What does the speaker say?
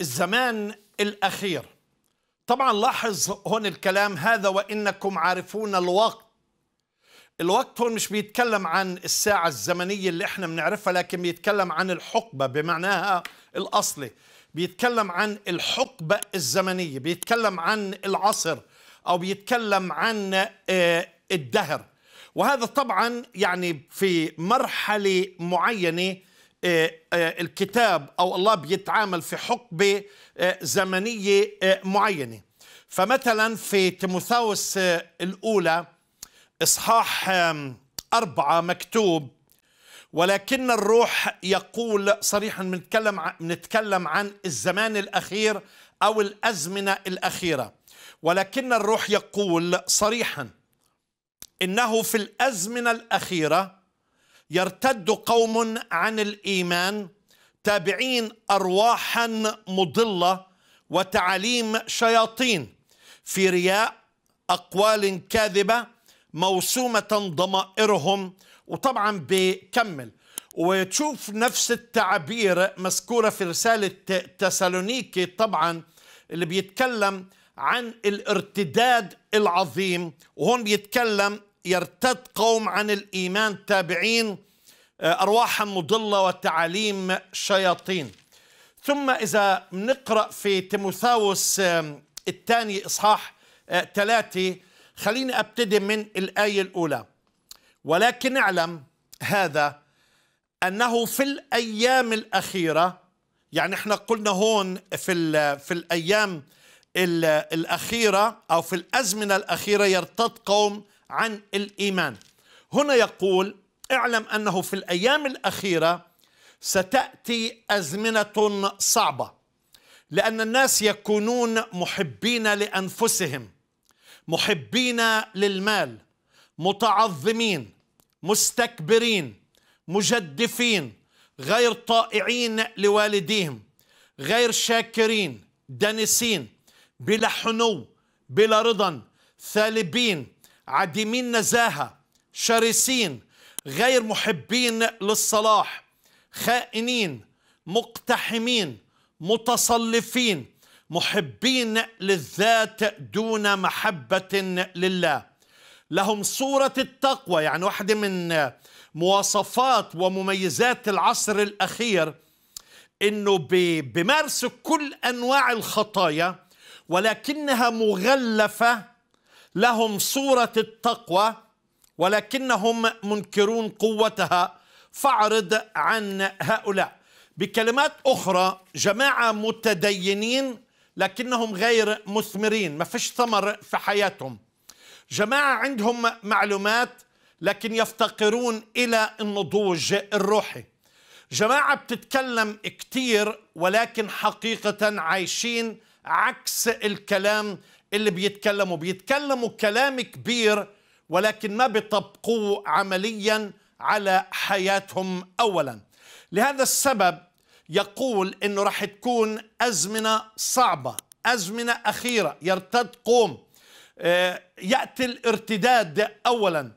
الزمان الأخير. طبعا لاحظ هون الكلام هذا وإنكم عارفون الوقت. الوقت هون مش بيتكلم عن الساعة الزمنية اللي إحنا بنعرفها لكن بيتكلم عن الحقبة بمعناها الأصلي. بيتكلم عن الحقبة الزمنية بيتكلم عن العصر أو بيتكلم عن آه، الدهر. وهذا طبعا يعني في مرحلة معينة الكتاب أو الله بيتعامل في حقبة زمنية معينة. فمثلا في تيموثاوس الأولى إصحاح أربعة مكتوب ولكن الروح يقول صريحا بنتكلم بنتكلم عن الزمان الأخير أو الأزمنة الأخيرة. ولكن الروح يقول صريحا إنه في الأزمنة الأخيرة يرتد قوم عن الإيمان تابعين أرواحا مضلة وتعاليم شياطين. في رياء أقوال كاذبة موسومة ضمائرهم وطبعا بكمل وتشوف نفس التعبير مذكورة في رسالة تسالونيكي طبعا اللي بيتكلم عن الارتداد العظيم. وهون بيتكلم يرتد قوم عن الإيمان تابعين آه، أرواحا مضلة وتعاليم شياطين. ثم إذا نقرأ في تيموثاوس الثاني إصحاح آه، ثلاثة خليني أبتدي من الآية الأولى. ولكن اعلم هذا أنه في الأيام الأخيرة يعني إحنا قلنا هون في في الأيام الأخيرة أو في الأزمنة الأخيرة يرتد قوم عن الإيمان. هنا يقول اعلم أنه في الأيام الأخيرة ستأتي أزمنة صعبة لأن الناس يكونون محبين لأنفسهم محبين للمال متعظمين مستكبرين مجدفين غير طائعين لوالديهم غير شاكرين دنسين بلا حنو بلا رضا ثالبين عديمين نزاهة شرسين غير محبين للصلاح خائنين مقتحمين متصلفين محبين للذات دون محبة لله. لهم صورة التقوى يعني واحدة من مواصفات ومميزات العصر الأخير إنه بيمارسوا كل أنواع الخطايا ولكنها مغلفة لهم صورة التقوى ولكنهم منكرون قوتها. فاعرض عن هؤلاء. بكلمات أخرى جماعة متدينين لكنهم غير مثمرين. ما فيش ثمر في حياتهم. جماعة عندهم معلومات لكن يفتقرون إلى النضوج الروحي. جماعة بتتكلم كتير ولكن حقيقة عايشين عكس الكلام اللي بيتكلموا بيتكلموا كلام كبير ولكن ما بيطبقوه عمليا على حياتهم أولا. لهذا السبب يقول إنه راح تكون أزمنة صعبة أزمنة أخيرة يرتد قوم. آه، يأتي الارتداد اولا.